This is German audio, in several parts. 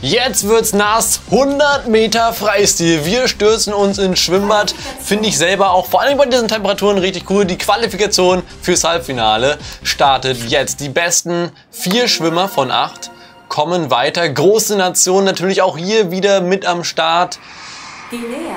Jetzt wird's nass. 100 Meter Freistil. Wir stürzen uns ins Schwimmbad. Finde ich selber auch vor allem bei diesen Temperaturen richtig cool. Die Qualifikation fürs Halbfinale startet jetzt. Die besten vier Schwimmer von acht kommen weiter. Große Nation natürlich auch hier wieder mit am Start. Guinea.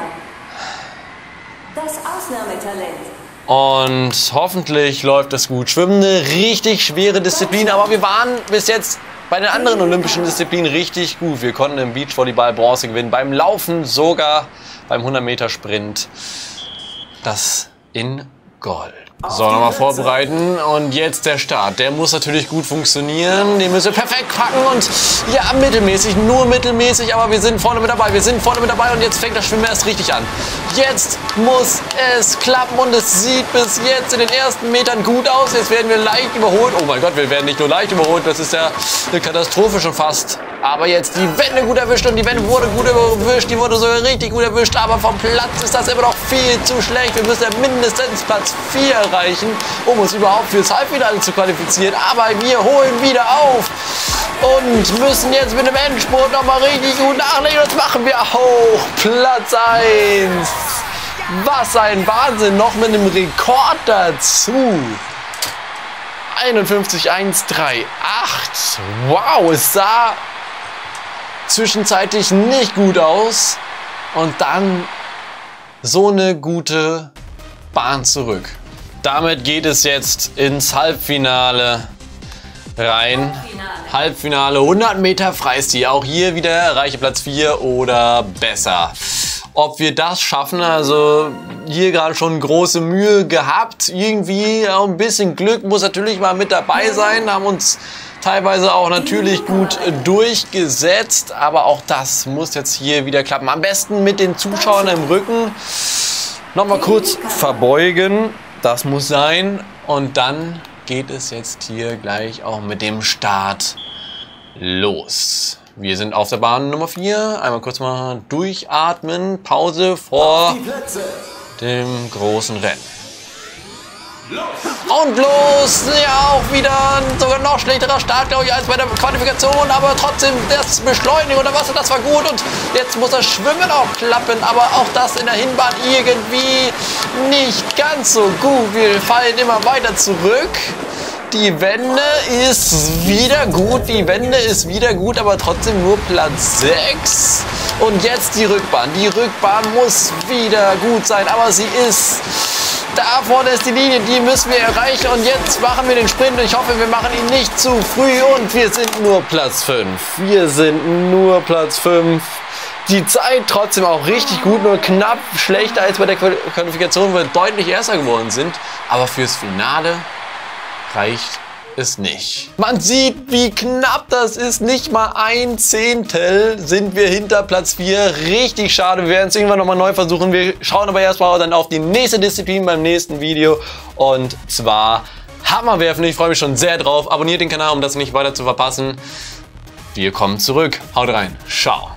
Das Ausnahmetalent. Und hoffentlich läuft es gut. Schwimmen eine richtig schwere Disziplin, aber wir waren bis jetzt bei den anderen olympischen Disziplinen richtig gut. Wir konnten im Beachvolleyball Bronze gewinnen, beim Laufen sogar, beim 100 Meter Sprint das in Gold. So, nochmal vorbereiten und jetzt der Start. Der muss natürlich gut funktionieren. Den müssen wir perfekt packen und ja, mittelmäßig, nur mittelmäßig, aber wir sind vorne mit dabei. Wir sind vorne mit dabei und jetzt fängt das Schwimmen erst richtig an. Jetzt muss es klappen und es sieht bis jetzt in den ersten Metern gut aus. Jetzt werden wir leicht überholt. Oh mein Gott, wir werden nicht nur leicht überholt, das ist ja eine Katastrophe schon fast. Aber jetzt die Wende gut erwischt und die Wende wurde gut erwischt. Die wurde sogar richtig gut erwischt. Aber vom Platz ist das immer noch viel zu schlecht. Wir müssen ja mindestens Platz 4 erreichen, um uns überhaupt fürs Halbfinale zu qualifizieren. Aber wir holen wieder auf und müssen jetzt mit dem Endspurt nochmal richtig gut nachlegen. Das machen wir auch. Platz 1. Was ein Wahnsinn. Noch mit einem Rekord dazu. 51,138. Wow, es sah zwischenzeitlich nicht gut aus. Und dann so eine gute Bahn zurück. Damit geht es jetzt ins Halbfinale rein. Halbfinale, Halbfinale 100 Meter Freistil. Auch hier wieder erreiche Platz 4 oder besser. Ob wir das schaffen, also hier gerade schon große Mühe gehabt. Irgendwie auch ein bisschen Glück muss natürlich mal mit dabei sein. Haben uns teilweise auch natürlich gut durchgesetzt. Aber auch das muss jetzt hier wieder klappen. Am besten mit den Zuschauern im Rücken. Nochmal kurz verbeugen. Das muss sein. Und dann geht es jetzt hier gleich auch mit dem Start los. Wir sind auf der Bahn Nummer 4. Einmal kurz mal durchatmen. Pause vor dem großen Rennen. Und los! Ja, ein noch schlechterer Start, glaube ich, als bei der Qualifikation. Aber trotzdem, das Beschleunigen oder was, das war gut. Und jetzt muss das Schwimmen auch klappen. Aber auch das in der Hinbahn irgendwie nicht ganz so gut. Wir fallen immer weiter zurück. Die Wende ist wieder gut. Die Wende ist wieder gut, aber trotzdem nur Platz 6. Und jetzt die Rückbahn. Die Rückbahn muss wieder gut sein, aber sie ist da vorne ist die Linie, die müssen wir erreichen. Und jetzt machen wir den Sprint. Und ich hoffe, wir machen ihn nicht zu früh. Und wir sind nur Platz 5. Wir sind nur Platz 5. Die Zeit trotzdem auch richtig gut, nur knapp schlechter als bei der Qualifikation, wo wir deutlich erster geworden sind. Aber fürs Finale reicht es nicht. Man sieht, wie knapp das ist. Nicht mal ein Zehntel sind wir hinter Platz 4. Richtig schade. Wir werden es irgendwann nochmal neu versuchen. Wir schauen aber erstmal dann auf die nächste Disziplin beim nächsten Video. Und zwar Hammerwerfen. Ich freue mich schon sehr drauf. Abonniert den Kanal, um das nicht weiter zu verpassen. Wir kommen zurück. Haut rein. Ciao.